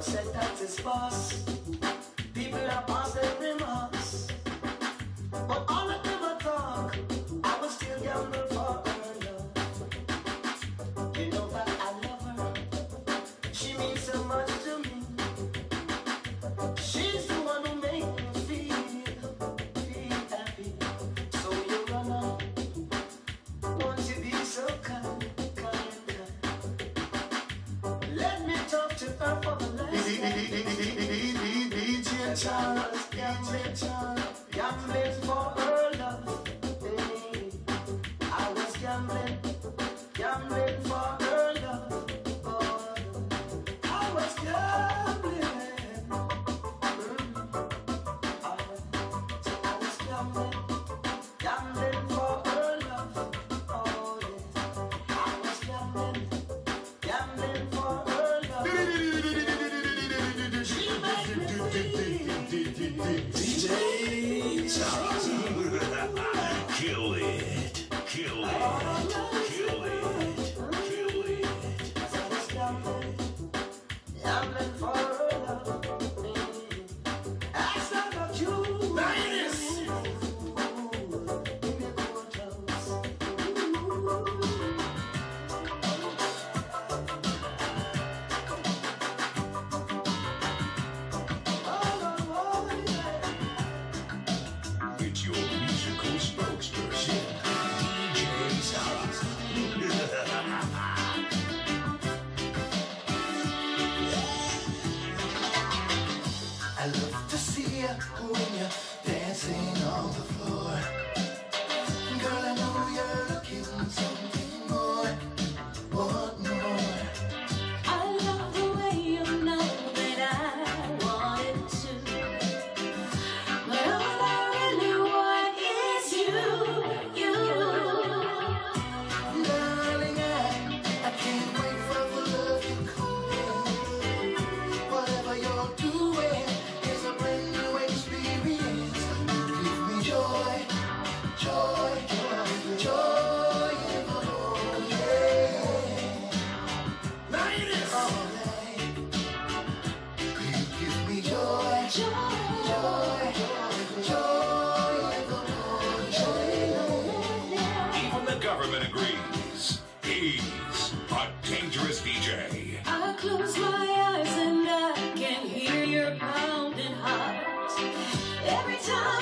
said that is boss. Yamlet, yamlet, yamlet for us. every time.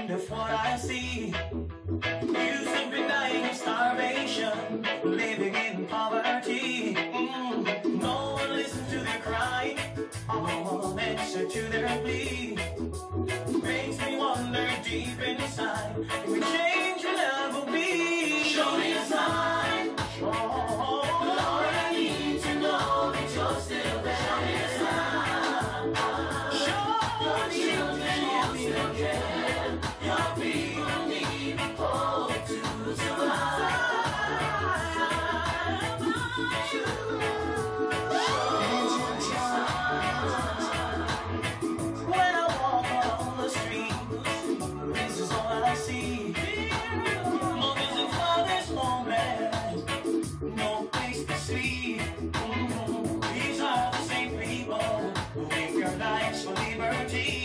kind of what I see. Used to be dying of starvation, living in poverty. Mm. No one listens to their cry, no one answered to their plea. Makes me wonder deep inside, if we change. liberty.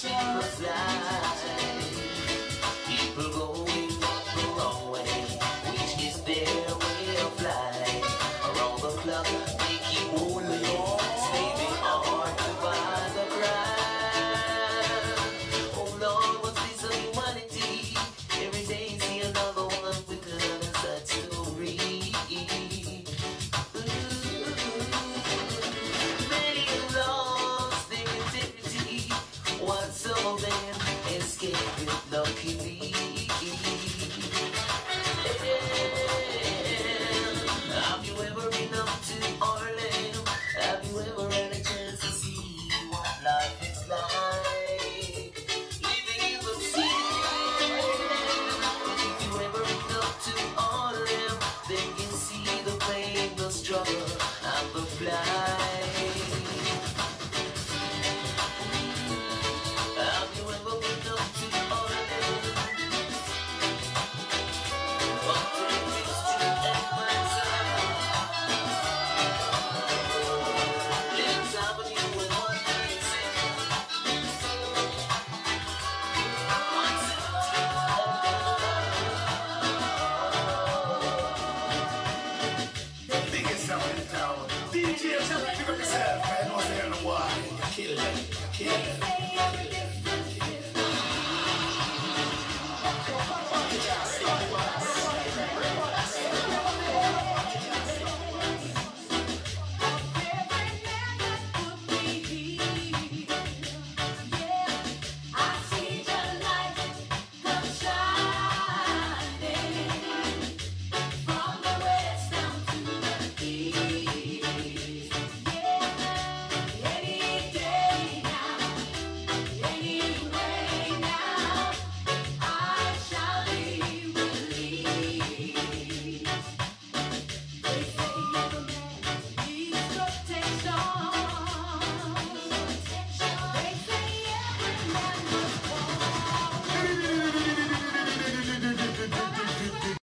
chose. DJ, I'm trying to pick up yourself, man. I don't know why. Kill it, kill it.